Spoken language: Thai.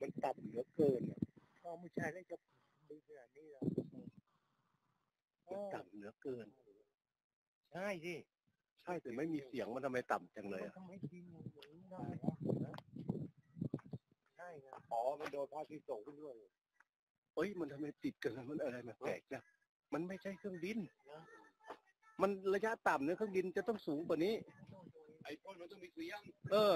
มันต่ำเหลือเกินอะพอไม่ใช่แล้วจะดีขนาดนี้หรอมันต่ำเหลือเกิน ใช่สิใช่แต่ไม่มีเสียงมันทำไมต่ำจังเลยอ่อะทำให้ดินอย่างนี้ได้ะใช่นะอ๋อมันโดนพระอาทิตย์ส่งขึ้นด้วยเอ้ยมันทำไมติดกันมันอะไรมาแปลกจ้ะมันไม่ใช่เครื่องบินมันระยะต่ำเนี่ยเครื่องบินจะต้องสูงกว่านี้ ไอ้พ่นมันต้องมีเสียง เออ